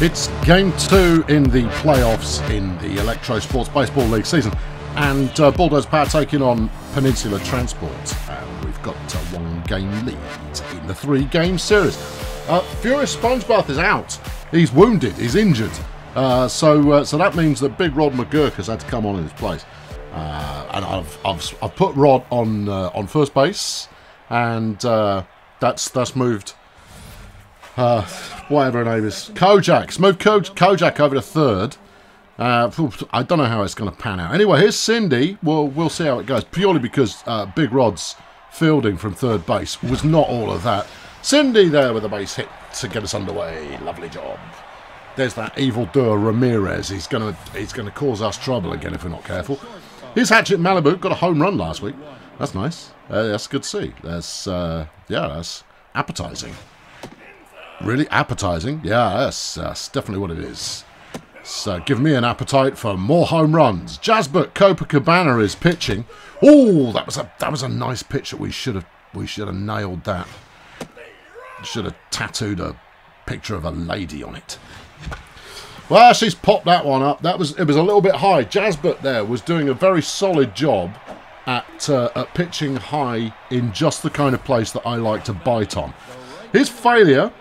It's game two in the playoffs in the Electro Sports Baseball League season, and uh, Bulldozer Power taking on Peninsula Transport. And we've got a one game lead in the three game series. Uh, Furious Spongebath is out. He's wounded, he's injured. Uh, so, uh, so that means that Big Rod McGurk has had to come on in his place. Uh, and I've, I've, I've put Rod on uh, on first base, and uh, that's that's moved uh, whatever her name is, Kojak. Move Ko- Kojak over to third. Uh, I don't know how it's going to pan out. Anyway, here's Cindy. We'll we'll see how it goes. Purely because uh, Big Rod's fielding from third base was not all of that. Cindy there with a base hit to get us underway. Lovely job. There's that evil doer Ramirez. He's gonna he's gonna cause us trouble again if we're not careful. Here's Hatchet Malibu got a home run last week. That's nice. Uh, that's good to see. That's uh, yeah, that's appetizing. Really appetizing. Yeah, that's, that's definitely what it is. So give me an appetite for more home runs. Jasbert Copacabana is pitching. Oh, that was a that was a nice pitch that we should have we should have nailed that. Should have tattooed a picture of a lady on it. Well, she's popped that one up. That was it was a little bit high. Jasbert there was doing a very solid job at uh, at pitching high in just the kind of place that I like to bite on. His failure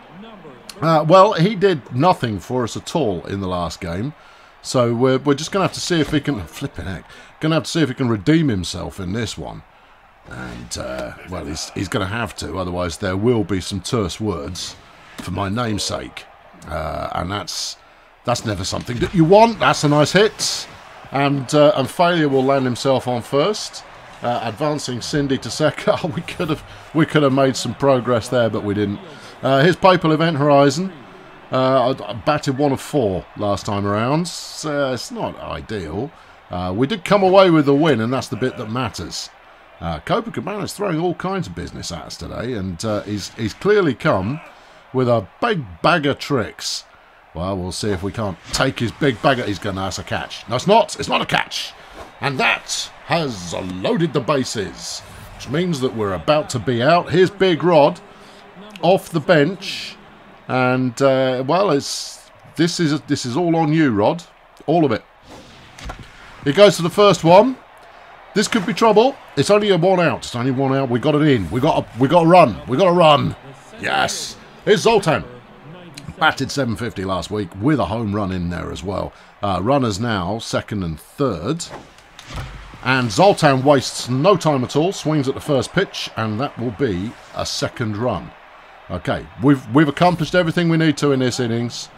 uh, well, he did nothing for us at all in the last game. So we're, we're just going to have to see if he can... Flipping heck. Going to have to see if he can redeem himself in this one. And, uh, well, he's, he's going to have to. Otherwise, there will be some terse words for my namesake. Uh, and that's that's never something that you want. That's a nice hit. And, uh, and failure will land himself on first. Uh, advancing Cindy to second. we could have we could have made some progress there, but we didn't. Uh, here's Papal Event Horizon. Uh, I, I batted one of four last time around. So it's not ideal. Uh, we did come away with the win, and that's the bit that matters. Uh, Copacabana's throwing all kinds of business at us today, and uh, he's, he's clearly come with a big bag of tricks. Well, we'll see if we can't take his big bag. He's going to ask a catch. No, it's not. It's not a catch. And that has loaded the bases, which means that we're about to be out. Here's Big Rod off the bench, and uh, well, it's this is this is all on you, Rod, all of it. It goes to the first one. This could be trouble. It's only a one out. It's only one out. We got it in. We got a, we got a run. We got a run. Yes. It's Zoltan. Batted 750 last week with a home run in there as well. Uh, runners now second and third. And Zoltan wastes no time at all, swings at the first pitch, and that will be a second run. Okay, we've we've accomplished everything we need to in this innings.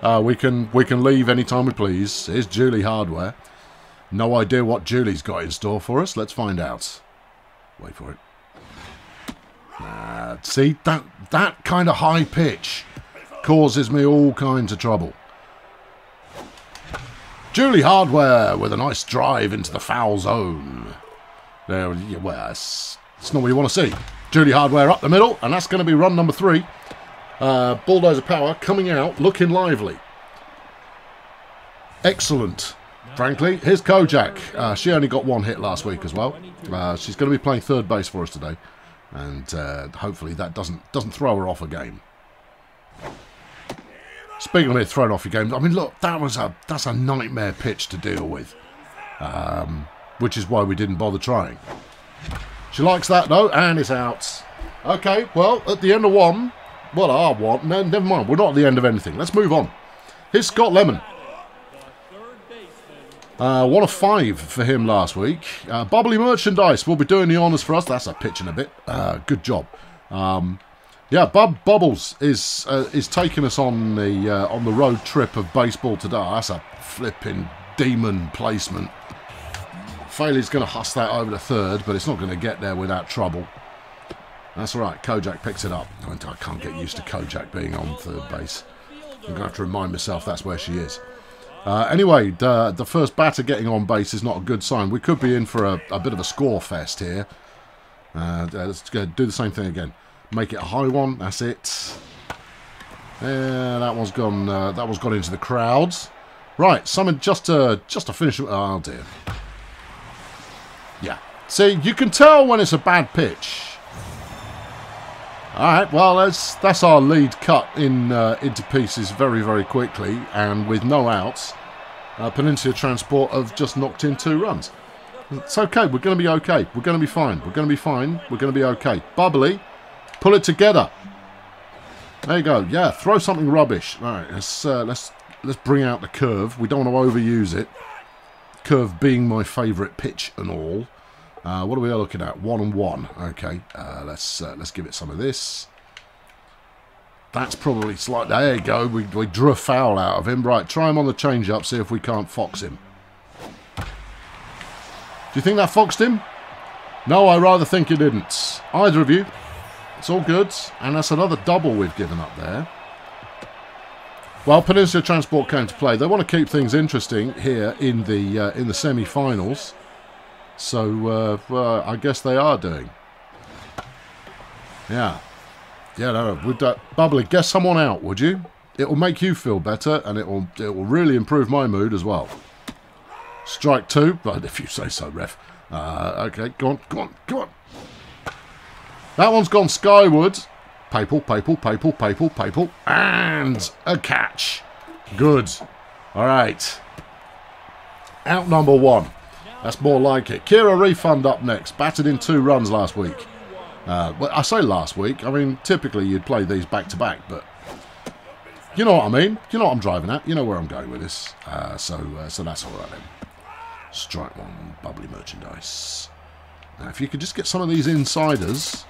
Uh, we can we can leave anytime we please. Here's Julie Hardware. No idea what Julie's got in store for us. Let's find out. Wait for it. Uh, see that that kind of high pitch causes me all kinds of trouble. Julie Hardware with a nice drive into the foul zone. There, well, it's, it's not what you want to see. Julie Hardware up the middle, and that's going to be run number three. Uh, Bulldozer Power coming out, looking lively. Excellent, frankly. Here's Kojak. Uh, she only got one hit last week as well. Uh, she's going to be playing third base for us today, and uh, hopefully that doesn't doesn't throw her off a game. Speaking of it thrown off your game, I mean, look, that was a that's a nightmare pitch to deal with, um, which is why we didn't bother trying. She likes that though, and it's out. Okay, well, at the end of one, well, our one, no, never mind, we're not at the end of anything. Let's move on. Here's Scott Lemon. Uh, one of five for him last week. Uh, Bubbly Merchandise will be doing the honours for us. That's a pitch in a bit. Uh, good job. Um, yeah, Bub Bubbles is uh, is taking us on the uh, on the road trip of baseball today. That's a flipping demon placement. Faley's going to huss that over the third, but it's not going to get there without trouble. That's all right. Kojak picks it up. I can't get used to Kojak being on third base. I'm going to have to remind myself that's where she is. Uh, anyway, the, the first batter getting on base is not a good sign. We could be in for a, a bit of a score fest here. Uh, let's do the same thing again. Make it a high one. That's it. Yeah, that one's gone. Uh, that one's gone into the crowds. Right, someone just to just to finish. Oh dear. Yeah. See, you can tell when it's a bad pitch. All right, well, that's that's our lead cut in uh, into pieces very, very quickly, and with no outs, uh, Peninsula Transport have just knocked in two runs. It's okay. We're going to be okay. We're going to be fine. We're going to be fine. We're going to be okay. Bubbly, pull it together. There you go. Yeah, throw something rubbish. All right, let's uh, let's let's bring out the curve. We don't want to overuse it. Curve being my favourite pitch and all. Uh, what are we looking at? One and one. Okay, uh, let's uh, let's give it some of this. That's probably slight. There you go. We, we drew a foul out of him. Right, try him on the change up. See if we can't fox him. Do you think that foxed him? No, I rather think it didn't. Either of you. It's all good. And that's another double we've given up there. Well, Peninsula Transport came to play. They want to keep things interesting here in the uh, in the semi-finals. So, uh, well, I guess they are doing. Yeah. Yeah, no, would that bubbly get someone out, would you? It will make you feel better, and it will it will really improve my mood as well. Strike two, but if you say so, ref. Uh, okay, go on, go on, go on. That one's gone skyward. Papal, papal, papal, papal, papal, and a catch. Good. All right. Out number one. That's more like it. Kira Refund up next. Batted in two runs last week. Uh, well, I say last week. I mean, typically you'd play these back to back, but you know what I mean. You know what I'm driving at. You know where I'm going with this. Uh, so, uh, so that's all right then. Strike one, bubbly merchandise. Now, if you could just get some of these insiders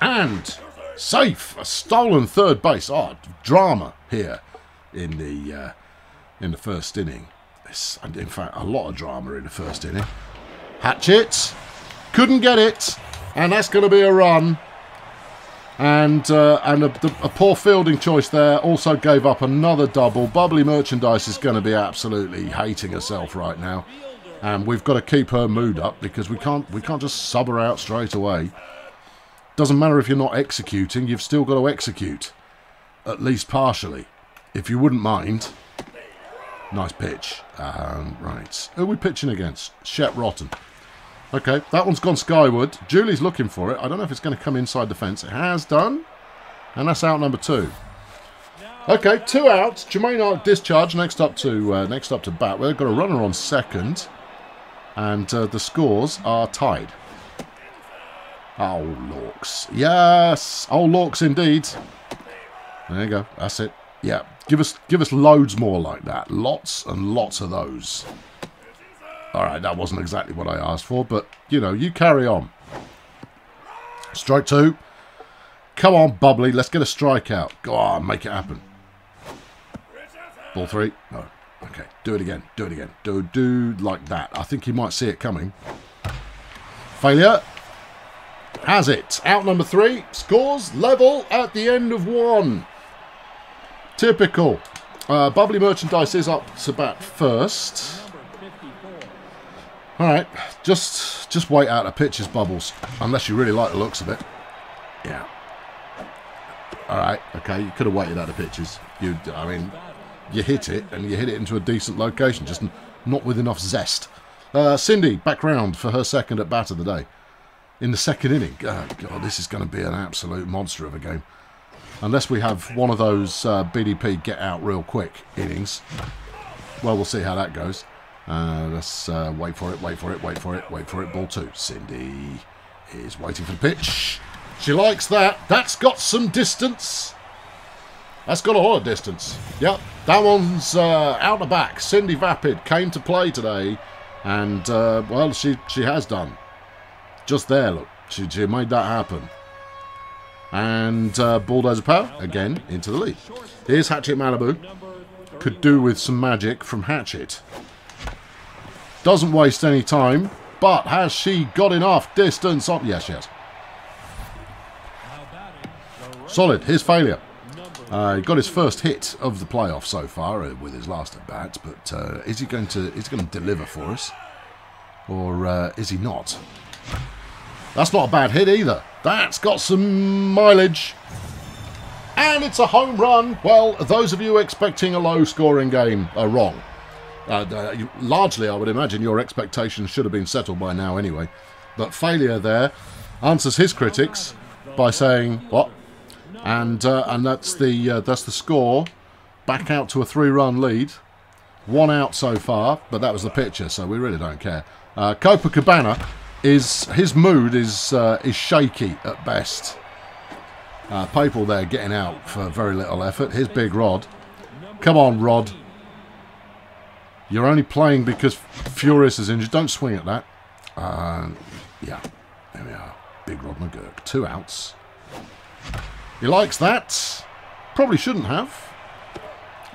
and safe, a stolen third base. Oh, drama here in the uh, in the first inning. In fact, a lot of drama in the first inning. Hatchet. Couldn't get it. And that's going to be a run. And uh, and a, a, poor fielding choice there also gave up another double. Bubbly Merchandise is going to be absolutely hating herself right now. And we've got to keep her mood up because we can't we can't just sub her out straight away. Doesn't matter if you're not executing, you've still got to execute. At least partially. If you wouldn't mind. Nice pitch. Um, right. Who are we pitching against? Shep Rotten. Okay, that one's gone skyward. Julie's looking for it. I don't know if it's going to come inside the fence. It has done. And that's out number two. Okay, two outs. Jermaine discharge next up to uh, next up to bat. We've got a runner on second. And uh, the scores are tied. Oh, Lorks. Yes! Oh, Lorks indeed. There you go. That's it. Yeah, give us give us loads more like that. Lots and lots of those. Alright, that wasn't exactly what I asked for, but, you know, you carry on. Strike two. Come on, Bubbly. Let's get a strike out. Go on, make it happen. Ball three. No. Okay, do it again. Do it again. Do, do like that. I think he might see it coming. Failure. Has it. Out number three. Scores level at the end of one. Typical. Uh, Bubbly Merchandise is up to bat first. Alright, just just wait out the pitches, Bubbles. Unless you really like the looks of it. Yeah. Alright, okay, you could have waited out the pitches. You, I mean, you hit it, and you hit it into a decent location, just not with enough zest. Uh, Cindy, back round for her second at bat of the day. In the second inning. Oh, God, this is going to be an absolute monster of a game. Unless we have one of those uh, BDP get out real quick innings. Well, we'll see how that goes. Uh, let's uh, wait for it, wait for it, wait for it, wait for it. Ball two. Cindy is waiting for the pitch. She likes that. That's got some distance. That's got a lot of distance. Yep, that one's uh, out the back. Cindy Vapid came to play today, and uh, well, she she has done. Just there, look, she, she made that happen. And uh, Bulldozer Power, again, into the lead. Here's Hatchet Malibu. Could do with some magic from Hatchet. Doesn't waste any time, but has she got enough distance on? Yes, yes. Solid. His failure. Uh, he got his first hit of the playoff so far uh, with his last at bat, but uh, is he going to is he going to deliver for us, or uh, is he not? That's not a bad hit either. That's got some mileage. And it's a home run. Well, those of you expecting a low-scoring game are wrong. Uh, uh, largely, I would imagine your expectations should have been settled by now anyway. But failure there answers his critics. by saying what, and uh, and that's the uh, that's the score. Back out to a three-run lead. One out so far, but that was the pitcher, so we really don't care. Uh, Copacabana is his mood is uh, is shaky at best. Uh, Papal there getting out for very little effort. Here's Big Rod. Come on, Rod. You're only playing because Furious is injured. Don't swing at that. Uh, yeah, there we are. Big Rod McGurk. Two outs. He likes that. Probably shouldn't have.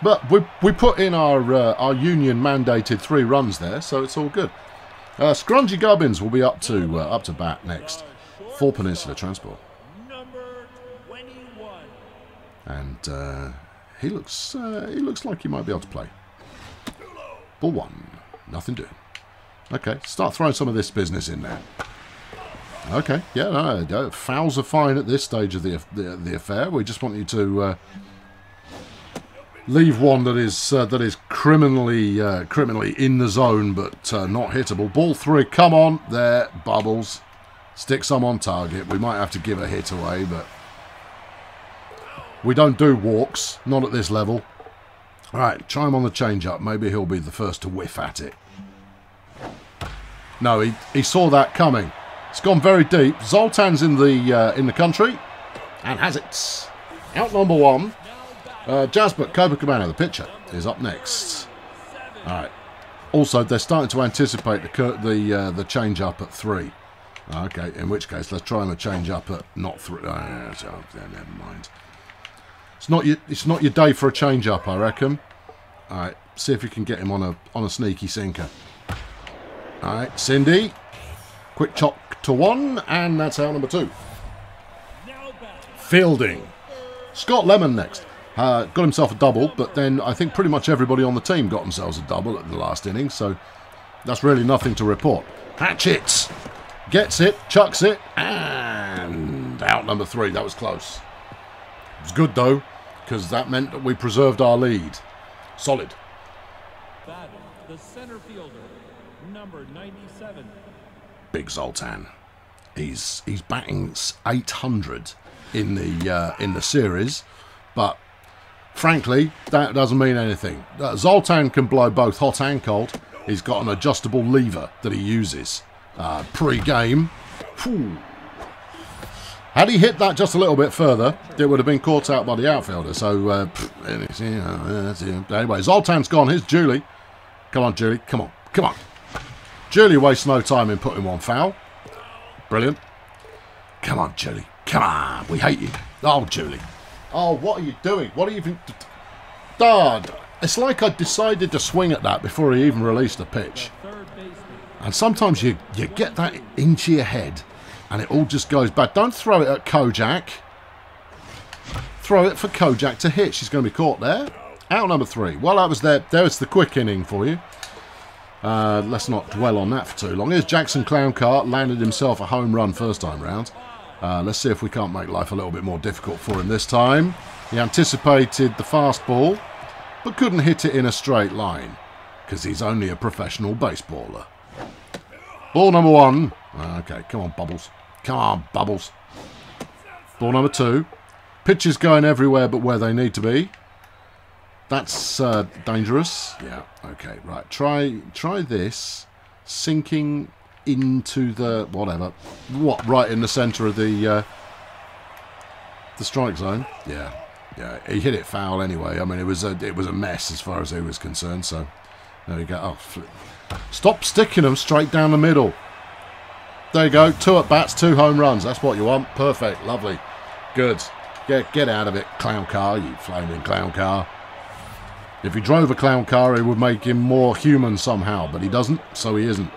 But we, we put in our uh, our union mandated three runs there, so it's all good. Uh, Scrungy Gubbins will be up to uh, up to bat next for Peninsula Transport. And uh, he looks uh, he looks like he might be able to play. Ball one, nothing doing. Okay, start throwing some of this business in there. Okay, yeah, no, no, fouls are fine at this stage of the the, the affair. We just want you to uh, leave one that is uh, that is criminally uh, criminally in the zone but uh, not hittable. Ball three, come on, there, bubbles. Stick some on target. We might have to give a hit away, but we don't do walks, not at this level. All right, try him on the change-up. Maybe he'll be the first to whiff at it. No, he, he saw that coming. It's gone very deep. Zoltan's in the uh, in the country and has it. Out number one. Uh, Jasbert Copacabana, the pitcher, is up next. All right. Also, they're starting to anticipate the the uh, the change up at three. Okay, in which case, let's try and change up at not three. Oh, never mind. It's not your it's not your day for a change up, I reckon. All right, see if you can get him on a on a sneaky sinker. All right, Cindy, quick chop to one, and that's out number two. Fielding. Scott Lemon next. Uh, got himself a double, but then I think pretty much everybody on the team got themselves a double at the last inning, so that's really nothing to report. Hatchets gets it, chucks it, and out number three. That was close. It was good though, because that meant that we preserved our lead. Solid. The center fielder, number 97. Big Zoltan. He's he's batting 800 in the uh, in the series, but Frankly, that doesn't mean anything. Uh, Zoltan can blow both hot and cold. He's got an adjustable lever that he uses uh, pre-game. Had he hit that just a little bit further, it would have been caught out by the outfielder. So, uh, anyway, Zoltan's gone. Here's Julie. Come on, Julie. Come on. Come on. Julie wastes no time in putting one foul. Brilliant. Come on, Julie. Come on. We hate you. Oh, Julie. Oh, what are you doing? What are you even... Dad, it's like I decided to swing at that before he even released the pitch. And sometimes you, you get that into your head and it all just goes bad. Don't throw it at Kojak. Throw it for Kojak to hit. She's going to be caught there. Out number three. Well, that was there. There's the quick inning for you. Uh, let's not dwell on that for too long. Here's Jackson Clown Clowncar. Landed himself a home run first time round. Uh, let's see if we can't make life a little bit more difficult for him this time. He anticipated the fastball, but couldn't hit it in a straight line, because he's only a professional baseballer. Ball number one. Okay, come on, Bubbles. Come on, Bubbles. Ball number two. Pitches going everywhere but where they need to be. That's uh, dangerous. Yeah, okay, right. Try, try this. Sinking into the whatever, what right in the centre of the uh, the strike zone. Yeah, yeah, he hit it foul anyway. I mean, it was a it was a mess as far as he was concerned. So there you go. Oh, flip. stop sticking them straight down the middle. There you go. Two at bats, two home runs. That's what you want. Perfect. Lovely. Good. Get get out of it, clown car. You flaming clown car. If he drove a clown car, it would make him more human somehow, but he doesn't, so he isn't.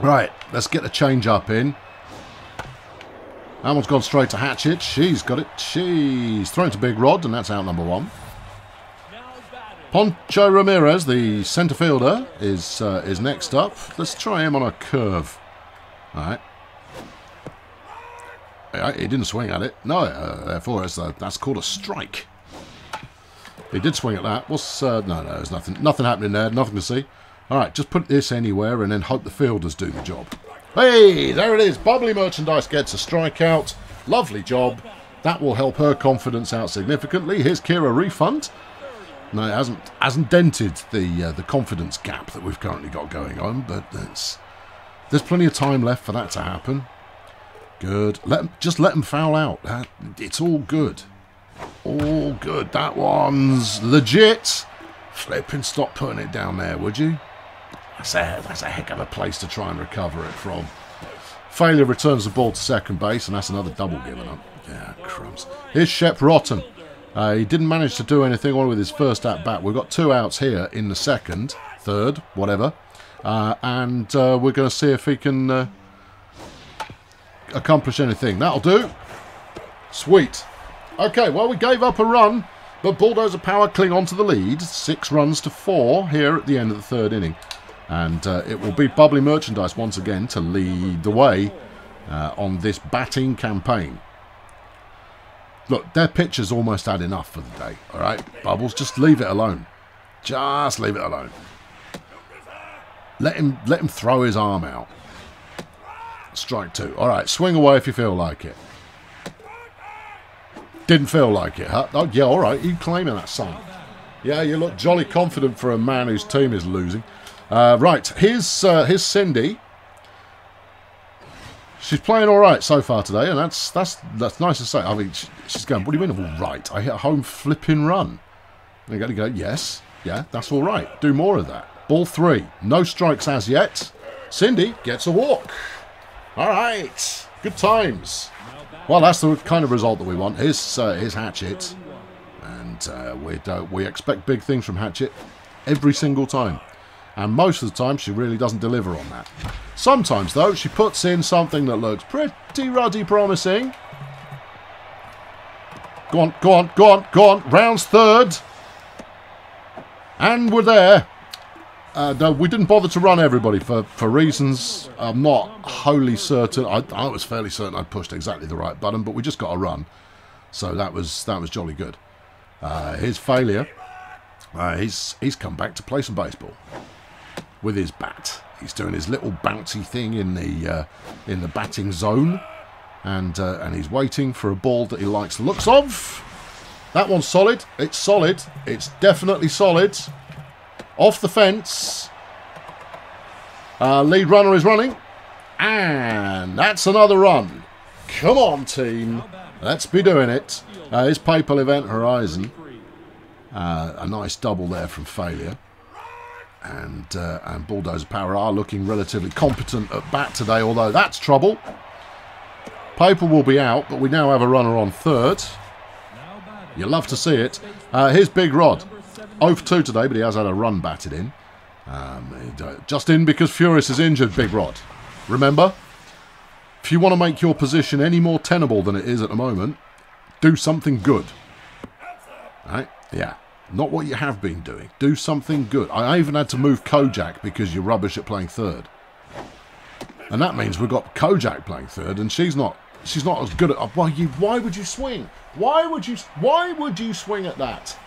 Right, let's get the change up in. That one's gone straight to Hatchet. She's got it. She's thrown to Big Rod, and that's out number one. Poncho Ramirez, the centre fielder, is uh, is next up. Let's try him on a curve. All right. He didn't swing at it. No, uh, therefore uh, that's called a strike. He did swing at that. What's uh, no, no, there's nothing, nothing happening there. Nothing to see. All right, just put this anywhere and then hope the fielders do the job. Hey, there it is. Bubbly Merchandise gets a strikeout. Lovely job. That will help her confidence out significantly. Here's Kira refund. No, it hasn't hasn't dented the uh, the confidence gap that we've currently got going on, but there's there's plenty of time left for that to happen. Good. Let just let them foul out. That- It's all good. All good. That one's legit. Flipping stop putting it down there, would you? That's a, that's a heck of a place to try and recover it from. Failure returns the ball to second base, and that's another double given up. Yeah, crumbs. Here's Shep Rotten. Uh, he didn't manage to do anything with his first at bat. We've got two outs here in the second, third, whatever. Uh, and uh, we're going to see if he can uh, accomplish anything. That'll do. Sweet. Okay, well, we gave up a run, but Bulldozer Power cling on to the lead. Six runs to four here at the end of the third inning. And uh, it will be Bubbly Merchandise once again to lead the way uh, on this batting campaign. Look, their pitcher's almost had enough for the day, all right? Bubbles, just leave it alone. Just leave it alone. Let him, let him throw his arm out. Strike two. All right, swing away if you feel like it. Didn't feel like it, huh? Oh, yeah, all right. You claiming that, son. Yeah, you look jolly confident for a man whose team is losing. Uh, right, here's, uh, here's Cindy. She's playing all right so far today, and that's that's that's nice to say. I mean, she, she's going, what do you mean all right? I hit a home flipping run. You got to go, yes, yeah, that's all right. Do more of that. Ball three. No strikes as yet. Cindy gets a walk. All right. Good times. Well, that's the kind of result that we want. Here's, uh, here's Hatchet. And uh, we, we expect big things from Hatchet every single time. And most of the time, she really doesn't deliver on that. Sometimes, though, she puts in something that looks pretty ruddy promising. Go on, go on, go on, go on. Rounds third. And we're there. Uh, no, we didn't bother to run everybody for, for reasons I'm not wholly certain. I, I was fairly certain I pushed exactly the right button, but we just got a run. So that was that was jolly good. Uh, his failure. Uh, he's he's come back to play some baseball with his bat. He's doing his little bouncy thing in the uh, in the batting zone, and uh, and he's waiting for a ball that he likes the looks of. That one's solid. It's solid. It's definitely solid. Off the fence. Uh, lead runner is running, and that's another run. Come on, team. Let's be doing it. Uh, his Papal Event Horizon. Uh, a nice double there from failure. And, uh, and Bulldozer Power are looking relatively competent at bat today, although that's trouble. Paper will be out, but we now have a runner on third. You love to see it. Uh, here's Big Rod. 0 for 2 today, but he has had a run batted in. Um, just in because Furious is injured, Big Rod. Remember, if you want to make your position any more tenable than it is at the moment, do something good. Right? Yeah. Not what you have been doing. Do something good. I even had to move Kojak because you're rubbish at playing third. And that means we've got Kojak playing third, and she's not. She's not as good at. Why you? Why would you swing? Why would you? Why would you swing at that?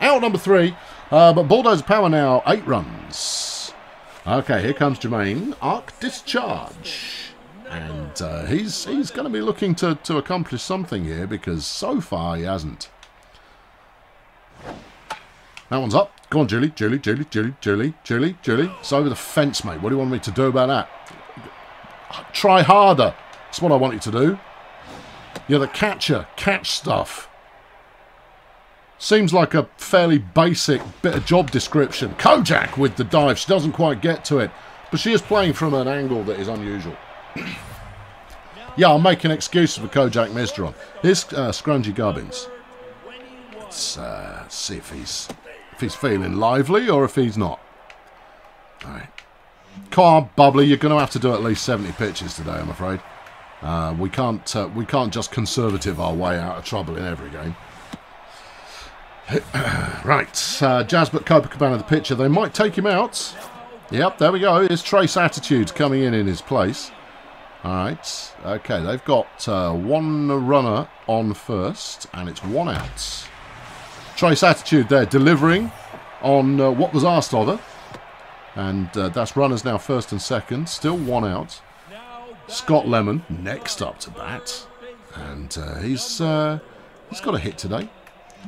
Out number three, uh, but Bulldozer Power now eight runs. Okay, here comes Jermaine. Arc discharge, and uh, he's he's going to be looking to to accomplish something here because so far he hasn't. That one's up. Go on, Julie, Julie, Julie, Julie, Julie, Julie, Julie. It's over the fence, mate. What do you want me to do about that? Try harder. That's what I want you to do. You're the catcher. Catch stuff. Seems like a fairly basic bit of job description. Kojak with the dive. She doesn't quite get to it. But she is playing from an angle that is unusual. yeah, I'll make an excuse for Kojak Mistron. Here's uh, Scrungy Gubbins. Let's uh, see if he's if he's feeling lively or if he's not. All right. Come on, Bubbly. You're going to have to do at least 70 pitches today, I'm afraid. Uh, we can't uh, we can't just conservative our way out of trouble in every game. right, uh, Jasbert Copacabana, the pitcher. They might take him out. Yep, there we go. Here's Trace Attitude coming in in his place. All right. Okay, they've got uh, one runner on first, and it's one out. Trace Attitude there delivering on uh, what was asked of her. And uh, that's runners now first and second. Still one out. Scott Lemon next up to bat. And uh, he's, uh, he's got a hit today.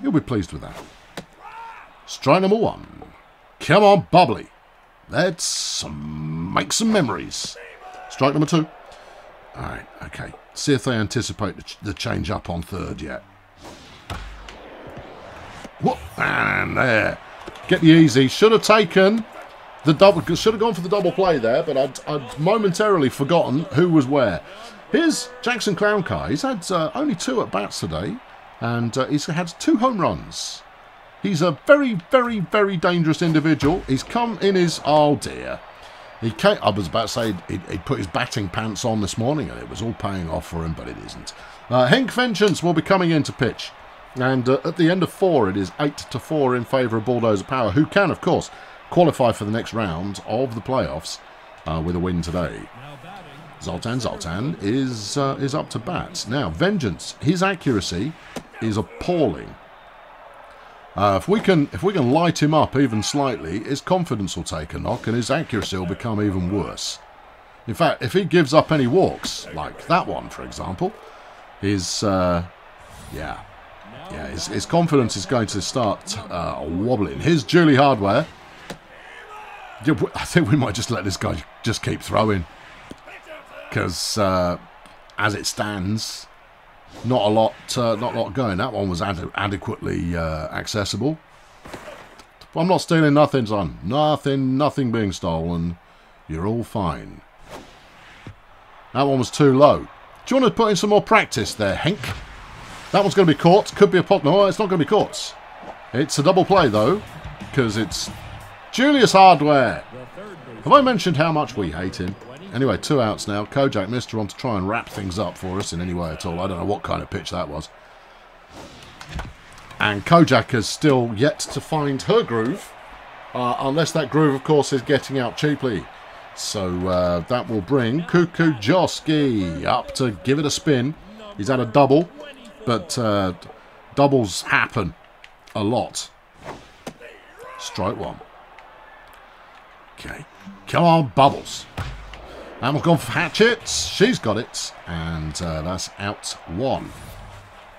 He'll be pleased with that. Strike number one. Come on, Bubbly. Let's make some memories. Strike number two. All right, okay. See if they anticipate the change up on third yet. Whoop, and there. Get the easy. Should have taken the double. Should have gone for the double play there, but I'd, I'd momentarily forgotten who was where. Here's Jackson Clowncar. He's had uh, only two at bats today, and uh, he's had two home runs. He's a very, very, very dangerous individual. He's come in his oh dear. He came, I was about to say he'd, he'd, put his batting pants on this morning, and it was all paying off for him, but it isn't. Uh, Henk Vengeance will be coming in to pitch. And uh, at the end of four, it is 8 to 4 in favour of Bulldozer Power, who can, of course, qualify for the next round of the playoffs uh, with a win today. Zoltan Zoltan is uh, is up to bat. Now, Vengeance, his accuracy is appalling. Uh, if we can if we can light him up even slightly, his confidence will take a knock and his accuracy will become even worse. In fact, if he gives up any walks, like that one, for example, his uh, yeah, yeah, his, his confidence is going to start uh, wobbling. Here's Julie Hardware. I think we might just let this guy just keep throwing. Because uh, as it stands, not a lot uh, not a lot going. That one was ad adequately uh, accessible. I'm not stealing nothing, son. Nothing, nothing being stolen. You're all fine. That one was too low. Do you want to put in some more practice there, Henk? That one's going to be caught. Could be a pot. No, it's not going to be caught. It's a double play, though, because it's Julius Hardware. Have I mentioned how much we hate him? Anyway, two outs now. Kojak Mistron to try and wrap things up for us in any way at all. I don't know what kind of pitch that was. And Kojak has still yet to find her groove. Uh, unless that groove, of course, is getting out cheaply. So uh, that will bring Cuckoo Joski up to give it a spin. He's had a double, but uh, doubles happen a lot. Strike one. Okay. Come on, Bubbles. And we've gone for Hatchets. She's got it. And uh, that's out one.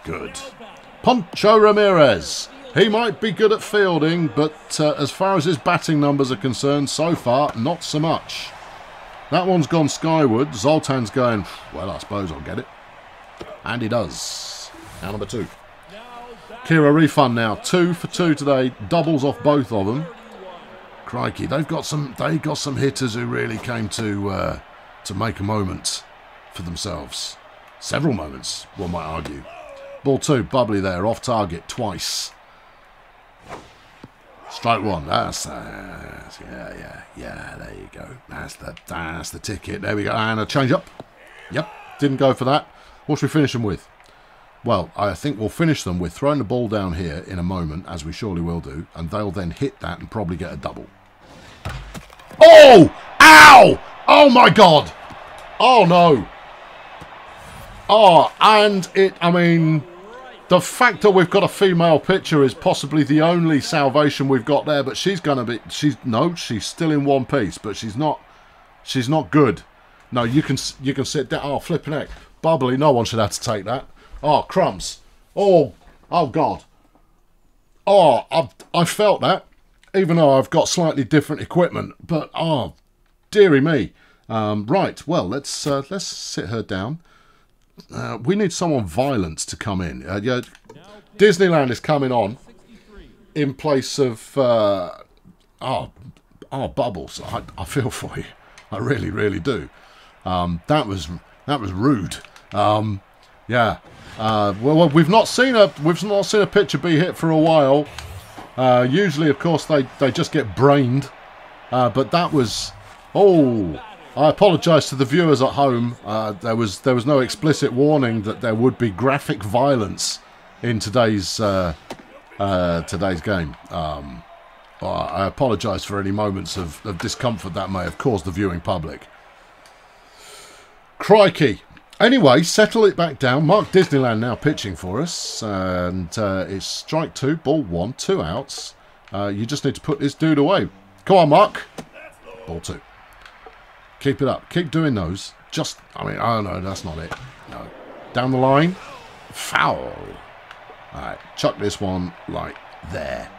Good. Poncho Ramirez. He might be good at fielding, but uh, as far as his batting numbers are concerned, so far, not so much. That one's gone skyward. Zoltan's going, well, I suppose I'll get it. And he does. Now number two. Kira refund now. Two for two today. Doubles off both of them. Crikey, they've got some. They got some hitters who really came to uh, to make a moment for themselves. Several moments, one might argue. Ball two, bubbly there, off target twice. Strike one. That's, uh, yeah, yeah, yeah. There you go. That's the that's the ticket. There we go. And a change up. Yep, didn't go for that. What should we finish them with? Well, I think we'll finish them with throwing the ball down here in a moment, as we surely will do, and they'll then hit that and probably get a double. Oh! Ow! Oh my god! Oh no! Oh, and it, I mean, the fact that we've got a female pitcher is possibly the only salvation we've got there, but she's going to be, she's, no, she's still in one piece, but she's not, she's not good. No, you can, you can sit down, oh, flipping heck. Bubbly, no one should have to take that. Oh, crumbs. Oh, oh God. Oh, I've, I felt that, even though I've got slightly different equipment. But, oh, dearie me. Um, right, well, let's uh, let's sit her down. Uh, we need someone violent to come in. Uh, yeah, Disneyland is coming on in place of uh, oh, oh, Bubbles. I, I feel for you. I really, really do. Um, that was that was rude. Um, yeah. Uh, well, we've not seen a we've not seen a pitcher be hit for a while. Uh, usually, of course, they they just get brained. Uh, but that was oh. I apologise to the viewers at home. Uh, there was there was no explicit warning that there would be graphic violence in today's uh, uh, today's game. Um, I apologise for any moments of, of discomfort that may have caused the viewing public. Crikey! Anyway, settle it back down. Mark Disneyland now pitching for us. And uh, it's strike two, ball one, two outs. Uh, you just need to put this dude away. Come on, Mark. Ball two. Keep it up. Keep doing those. Just, I mean, oh no, that's not it. No. Down the line. Foul. Alright, chuck this one like there.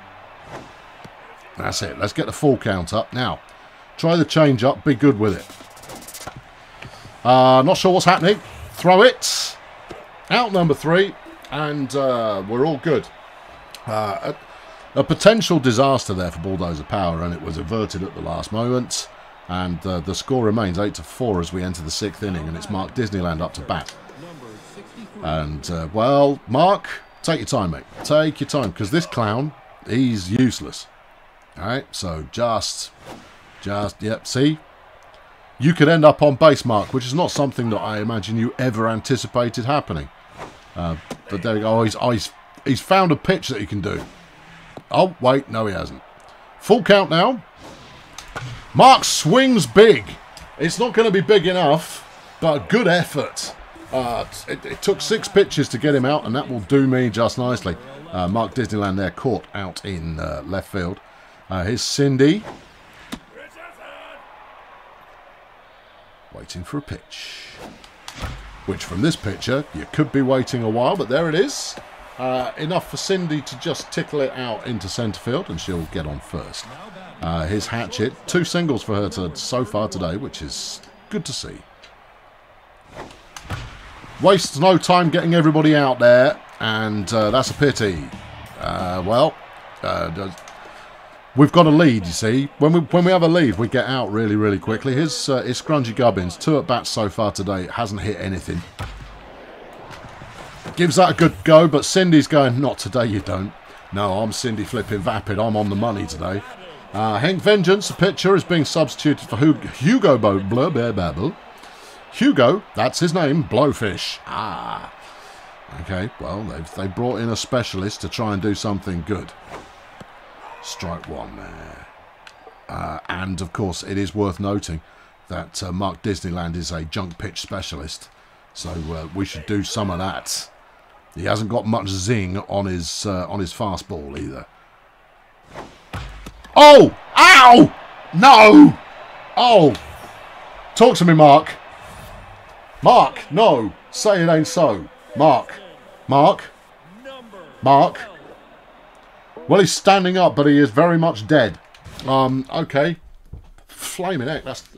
That's it. Let's get the full count up. Now, try the change up. Be good with it. Uh, not sure what's happening. Throw it. Out number three. And uh, we're all good. Uh, a, a, potential disaster there for Bulldozer Power, and it was averted at the last moment. And uh, the score remains 8 to 4 as we enter the sixth inning, and it's Mark Disneyland up to bat. And, uh, well, Mark, take your time, mate. Take your time, because this clown, he's useless. Alright, so just, just, yep, see? You could end up on base, Mark, which is not something that I imagine you ever anticipated happening. Uh, but there you go. Oh, he's, oh, he's, he's found a pitch that he can do. Oh, wait, no he hasn't. Full count now. Mark swings big. It's not going to be big enough, but good effort. Uh, it, it, took six pitches to get him out, and that will do me just nicely. Uh, Mark Disneyland there caught out in uh, left field. Uh, here's Cindy. Waiting for a pitch. Which from this picture, you could be waiting a while, but there it is. Uh, enough for Cindy to just tickle it out into centre field, and she'll get on first. Uh, his hatchet, two singles for her to, so far today, which is good to see. Wastes no time getting everybody out there, and uh, that's a pity. Uh, well, uh, we've got a lead, you see. When we when we have a lead, we get out really, really quickly. His, uh, his Scrungy Gubbins, two at bats so far today, hasn't hit anything. Gives that a good go, but Cindy's going, not today you don't. No, I'm Cindy flipping vapid. I'm on the money today. Uh, Hank Vengeance, the pitcher, is being substituted for Hugo Bo. Hugo, that's his name, Blowfish. Ah. Okay, well, they've, they brought in a specialist to try and do something good. Strike one there. Uh, and, of course, it is worth noting that uh, Mark Disneyland is a junk pitch specialist. So uh, we should do some of that. He hasn't got much zing on his uh, on his fastball either. Oh! Ow! No! Oh! Talk to me, Mark. Mark, no. Say it ain't so. Mark. Mark. Mark. Well, he's standing up, but he is very much dead. Um, okay. Flaming heck, that's...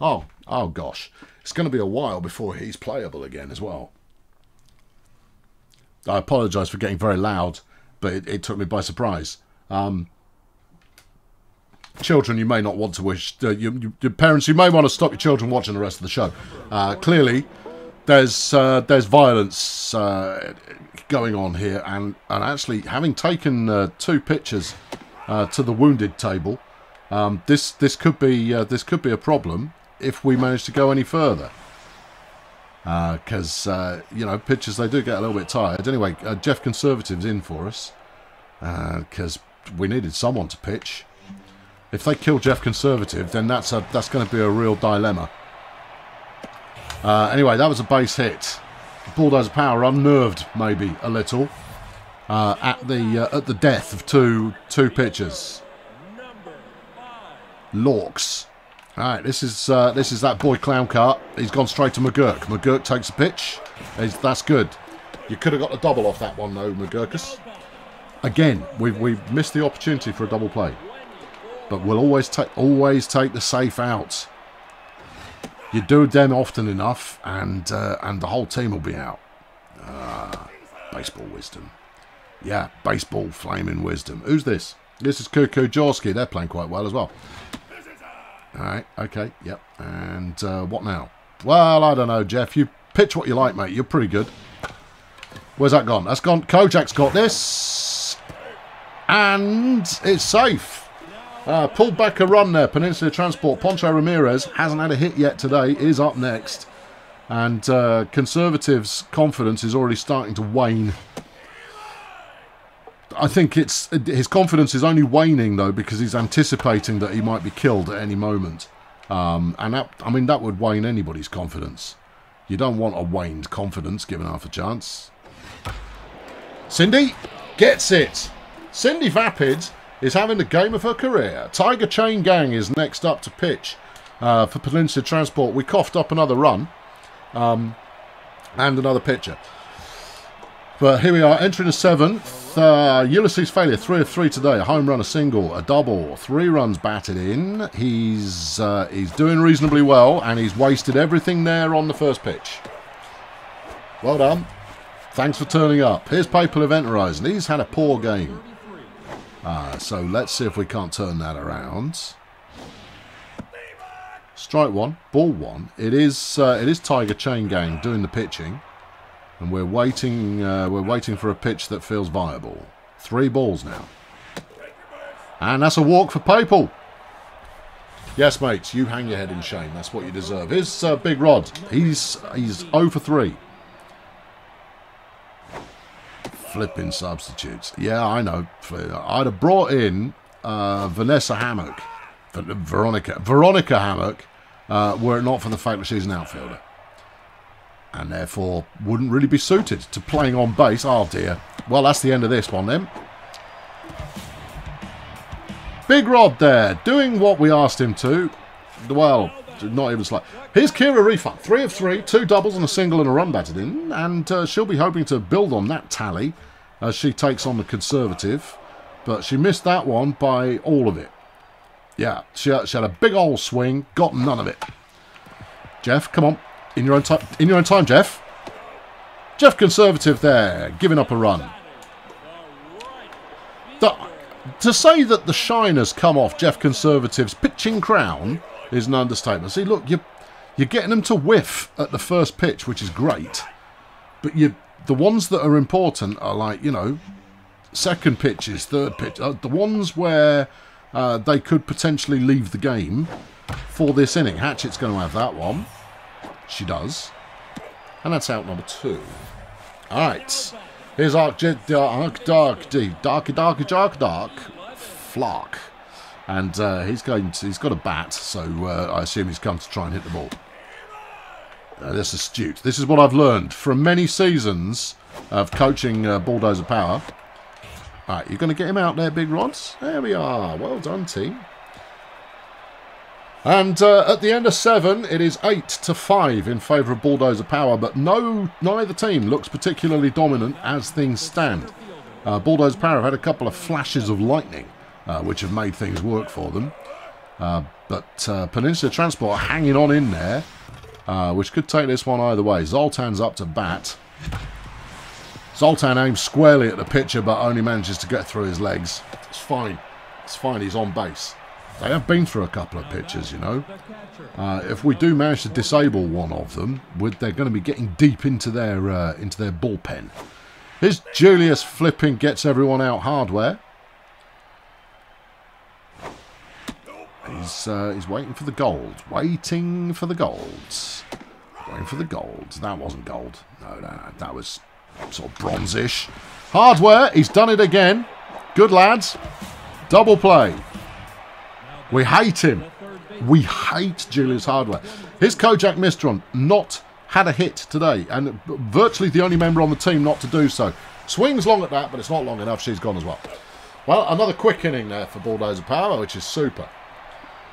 Oh, oh gosh. It's going to be a while before he's playable again as well. I apologise for getting very loud, but it, it took me by surprise. Um, children, you may not want to wish. Uh, you, you, your parents, you may want to stop your children watching the rest of the show. Uh, clearly, there's uh, there's violence uh, going on here, and and actually, having taken uh, two pictures uh, to the wounded table, um, this this could be this could be a problem if we manage to go any further because uh, uh, you know pitchers they do get a little bit tired. Anyway, uh, Jeff Conservative's in for us because uh, we needed someone to pitch. If they kill Jeff Conservative, then that's a that's going to be a real dilemma. Uh, anyway, that was a base hit. Bulldozer Power unnerved maybe a little at the at the death of two two pitchers. Lorks Alright, this is uh, this is that boy clown cart. He's gone straight to McGurk. McGurk takes a pitch. He's, that's good. You could have got the double off that one though, McGurkus. Again, we've we've missed the opportunity for a double play. But we'll always take always take the safe out. You do them often enough, and uh, and the whole team will be out. Ah, baseball wisdom. Yeah, baseball flaming wisdom. Who's this? This is Kuku Jorski. They're playing quite well as well. Alright, okay, yep. And uh, what now? Well, I don't know, Jeff. You pitch what you like, mate. You're pretty good. Where's that gone? That's gone. Kojak's got this. And it's safe. Uh, pulled back a run there. Peninsula Transport. Poncho Ramirez hasn't had a hit yet today. Is up next. And uh, Conservatives' confidence is already starting to wane. I think it's his confidence is only waning though because he's anticipating that he might be killed at any moment, um, and that, I mean that would wane anybody's confidence. You don't want a waned confidence given half a chance. Cindy gets it. Cindy Vapid is having the game of her career. Tiger Chain Gang is next up to pitch. uh, for Peninsula Transport. We coughed up another run um, and another pitcher. But here we are, entering the seventh. Uh, Ulysses failure, three of three today. A home run, a single, a double, three runs batted in. He's uh, he's doing reasonably well, and he's wasted everything there on the first pitch. Well done. Thanks for turning up. Here's Papal Event Horizon. He's had a poor game. Uh, so let's see if we can't turn that around. Strike one, ball one. It is uh, it is Tiger Chain Gang doing the pitching, and we're waiting uh, we're waiting for a pitch that feels viable. Three balls now, and that's a walk for Papal. Yes, mates, you hang your head in shame. That's what you deserve. Here's uh, Big Rod. He's he's 0 for 3. Flipping substitutes. Yeah, I know. I'd have brought in uh, Vanessa Hammock. Veronica. Veronica Hammock, uh, were it not for the fact that she's an outfielder. And therefore wouldn't really be suited to playing on base. Oh dear. Well, that's the end of this one then. Big Rod there, doing what we asked him to. Well, not even slight. Here's Kira Refund. Three of three, two doubles and a single and a run batted in. And uh, she'll be hoping to build on that tally as she takes on the Conservative. But she missed that one by all of it. Yeah, she, she had a big old swing, got none of it. Jeff, come on. In your own time, in your own time, Jeff. Jeff Conservative there, giving up a run. The, to say that the shine has come off Jeff Conservative's pitching crown is an understatement. See, look, you're, you're getting them to whiff at the first pitch, which is great, but you the ones that are important are like you know second pitches, third pitch, uh, the ones where uh, they could potentially leave the game for this inning. Hatchett's going to have that one. She does. And that's out number two. All right. Here's Arc Dark Dark Dark Dark Dark Dark Dark Flock. And uh, he's going to, he's got a bat, so uh, I assume he's come to try and hit the ball. Uh, that's astute. This is what I've learned from many seasons of coaching uh, Bulldozer Power. All right, you're going to get him out there, Big Rods? There we are. Well done, team. And uh, at the end of seven, it is eight to five in favour of Bulldozer Power, but no, neither team looks particularly dominant as things stand. Uh, Bulldozer Power have had a couple of flashes of lightning, uh, which have made things work for them. Uh, but uh, Peninsula Transport hanging on in there, uh, which could take this one either way. Zoltan's up to bat. Zoltan aims squarely at the pitcher, but only manages to get through his legs. It's fine. It's fine. He's on base. They have been through a couple of pitches, you know. Uh, if we do manage to disable one of them, they're going to be getting deep into their uh, into their bullpen. Here's Julius flipping, gets everyone out hardware. He's uh, he's waiting for the gold, waiting for the golds, waiting for the golds. That wasn't gold. No, no, no. That was sort of bronzish. Hardware. He's done it again. Good lads. Double play. We hate him. We hate Julius Hardware. His Kojak Mistron not had a hit today, and virtually the only member on the team not to do so. Swings long at that, but it's not long enough. She's gone as well. Well, another quick inning there for Bulldozer Power, which is super.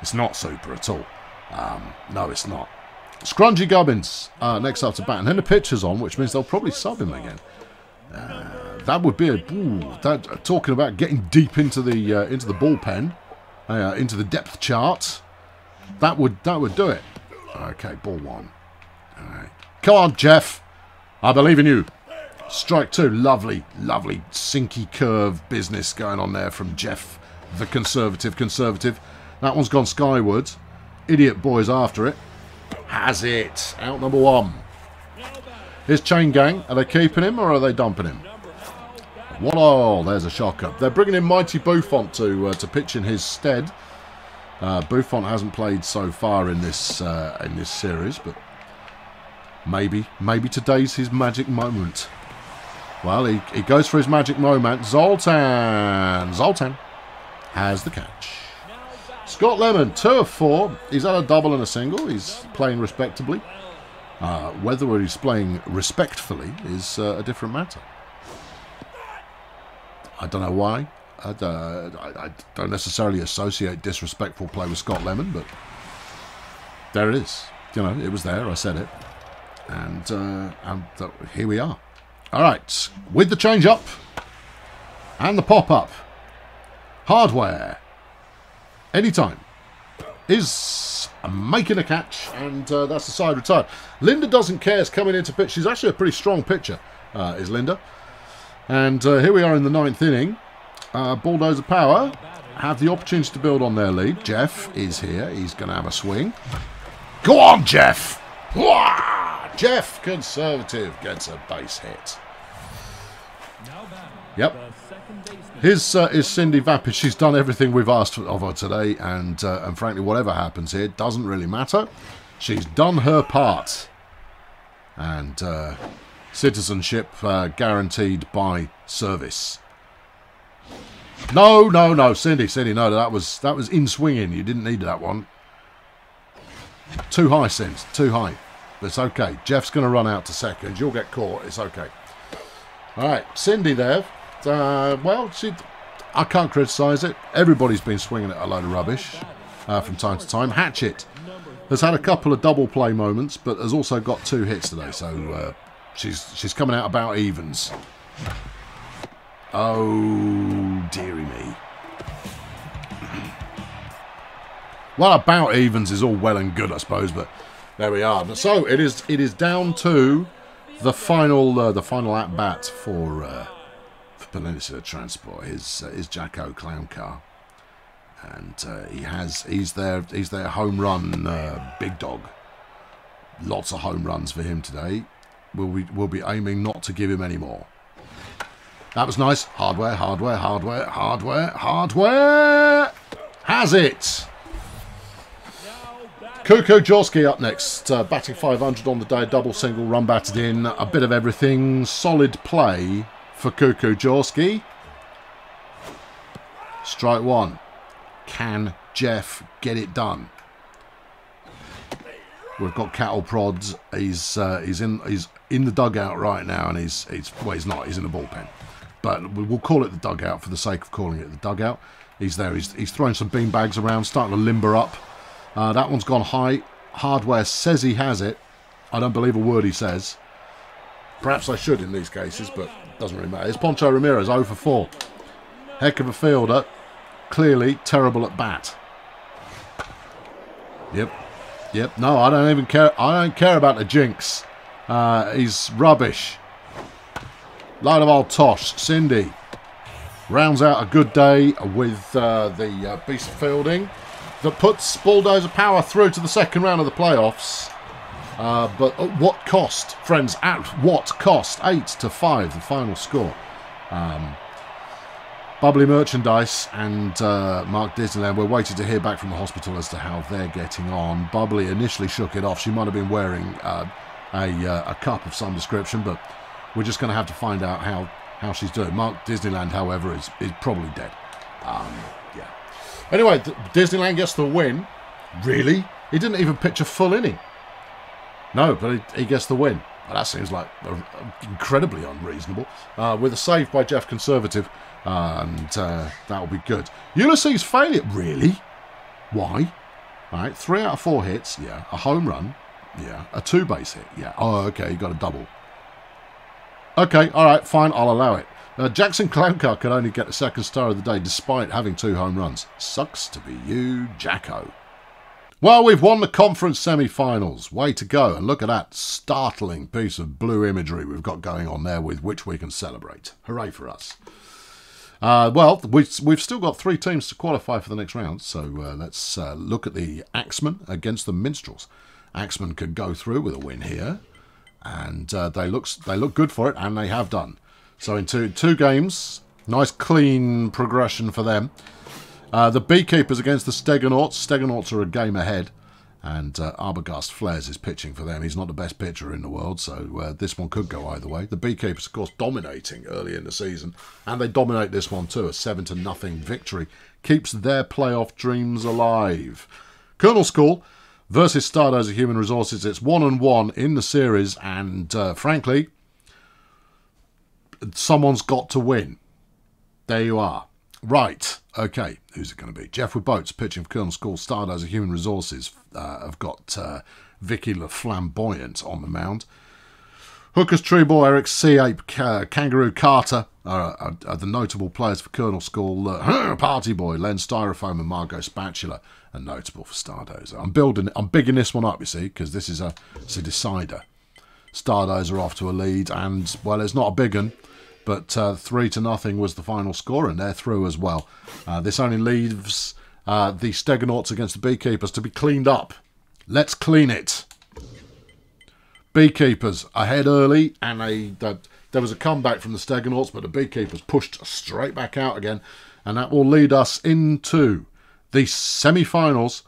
It's not super at all. Um, no, it's not. Scrungy Gubbins uh, next up to bat, and then the pitcher's on, which means they'll probably sub him again. Uh, that would be a ooh, that, uh, talking about getting deep into the uh, into the bullpen uh, into the depth chart. That would that would do it. Okay, ball one. All right. Come on, Jeff. I believe in you. Strike two. Lovely, lovely sinky curve business going on there from Jeff, the conservative conservative. That one's gone skyward. Idiot boy's after it. Has it. Out number one. Here's Chain Gang. Are they keeping him or are they dumping him? Whoa, there's a shocker. They're bringing in Mighty Buffon to uh, to pitch in his stead. Uh, Buffon hasn't played so far in this uh, in this series, but maybe maybe today's his magic moment. Well, he, he goes for his magic moment. Zoltan! Zoltan has the catch. Scott Lemon, 2 of 4. He's had a double and a single. He's playing respectably. Uh, whether he's playing respectfully is uh, a different matter. I don't know why. I, uh, I, I, don't necessarily associate disrespectful play with Scott Lemon, but there it is. You know, it was there. I said it, and uh, and th- here we are. All right, with the change up and the pop up, hardware, anytime is making a catch, and uh, that's the side retired. Linda doesn't care. Is coming into pitch. She's actually a pretty strong pitcher, uh, is Linda. And uh, here we are in the ninth inning. Uh, Bulldozer Power have the opportunity to build on their lead. Jeff is here. He's going to have a swing. Go on, Jeff! Wah! Jeff, conservative, gets a base hit. Yep. His uh, is Cindy Vapid. She's done everything we've asked of her today, and uh, and frankly, whatever happens here doesn't really matter. She's done her part, and uh, citizenship uh, guaranteed by service. No, no, no, Cindy, Cindy, no, that was that was in swinging. You didn't need that one. Too high, Cindy, too high. It's okay. Jeff's going to run out to second. You'll get caught. It's okay. All right, Cindy there. Uh, well, she, I can't criticise it. Everybody's been swinging at a load of rubbish uh, from time to time. Hatchet has had a couple of double play moments, but has also got two hits today. So uh, she's she's coming out about evens. Oh dearie me. Well, about evens is all well and good, I suppose, but there we are. So it is. It is down to the final. Uh, the final at bat for uh, for Peninsula Transport. His uh, his Jacko Clowncar, and uh, he has. He's their he's their home run uh, big dog. Lots of home runs for him today. We'll be, we'll be aiming not to give him any more. That was nice. Hardware, hardware, hardware, hardware, hardware. Has it. Kuko Jorski up next, uh, batting 500 on the day, double single, run batted in, a bit of everything, solid play for Kuko Jorski. Strike one. Can Jeff get it done? We've got cattle prods. He's uh, he's in he's in the dugout right now, and he's he's well he's not. He's in the bullpen, but we- we'll call it the dugout for the sake of calling it the dugout. He's there. He's he's throwing some bean bags around, starting to limber up. Uh, that one's gone high. Hardware says he has it. I don't believe a word he says. Perhaps I should in these cases, but doesn't really matter. It's Poncho Ramirez, 0 for 4. Heck of a fielder. Clearly terrible at bat. Yep. Yep. No, I don't even care. I don't care about the jinx. Uh, he's rubbish. Load of old tosh. Cindy rounds out a good day with uh, the uh, beast fielding that puts Bulldozer Power through to the second round of the playoffs. Uh, but at what cost, friends? At what cost? Eight to five, the final score. Um, Bubbly Merchandise and uh, Mark Disneyland. We're waiting to hear back from the hospital as to how they're getting on. Bubbly initially shook it off. She might have been wearing uh, a, uh, a cup of some description, but we're just going to have to find out how, how she's doing. Mark Disneyland, however, is, is probably dead. Um, yeah. Anyway, Disneyland gets the win. Really? He didn't even pitch a full inning. No, but he, he gets the win. Well, that seems like incredibly unreasonable. Uh, with a save by Jeff Conservative, and uh, that'll be good. Ulysses failure, really? Why? All right, three out of four hits, yeah. A home run, yeah. A two base hit, yeah. Oh, okay, you got a double. Okay, all right, fine, I'll allow it. Uh, Jackson Clowncar can only get the second star of the day despite having two home runs. Sucks to be you, Jacko. Well, we've won the conference semi finals. Way to go. And look at that startling piece of blue imagery we've got going on there with which we can celebrate. Hooray for us. Uh, well, we've, we've still got three teams to qualify for the next round, so uh, let's uh, look at the Axemen against the Minstrels. Axemen could go through with a win here, and uh, they look they look good for it, and they have done. So in two two games, nice clean progression for them. Uh, the Beekeepers against the Steganauts. Steganauts are a game ahead. And uh, Arbogast Flares is pitching for them. He's not the best pitcher in the world, so uh, this one could go either way. The Beekeepers, of course, dominating early in the season, and they dominate this one too. A seven to nothing victory keeps their playoff dreams alive. Colonel School versus Stardozer Human Resources. It's one and one in the series, and uh, frankly, someone's got to win. There you are. Right. Okay, who's it going to be? Jeff with Boats pitching for Colonel School. Stardozer Human Resources uh, have got uh, Vicky Le Flamboyant on the mound. Hookers True Boy, Eric Sea Ape, Ka- Kangaroo Carter are, are, are the notable players for Colonel School. Uh, Party Boy, Len Styrofoam, and Margot Spatula are notable for Stardozer. I'm building, I'm bigging this one up, you see, because this is a, it's a decider. Stardozer off to a lead, and well, it's not a big one, but uh, three to nothing was the final score, and they're through as well. Uh, this only leaves uh, the Stegonauts against the Beekeepers to be cleaned up. Let's clean it. Beekeepers ahead early, and they, there was a comeback from the Stegonauts, but the Beekeepers pushed straight back out again, and that will lead us into the semi-finals,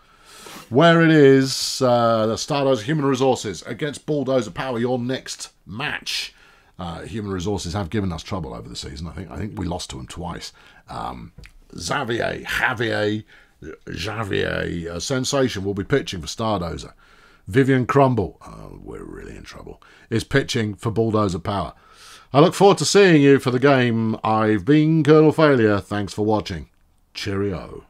where it is uh, the Stardozer Human Resources against Bulldozer Power. Your next match. Uh, Human Resources have given us trouble over the season. I think I think we lost to them twice. Um, Xavier, Javier, Javier, uh, Sensation will be pitching for Stardozer. Vivian Crumble, oh, we're really in trouble, is pitching for Bulldozer Power. I look forward to seeing you for the game. I've been Colonel Failure. Thanks for watching. Cheerio.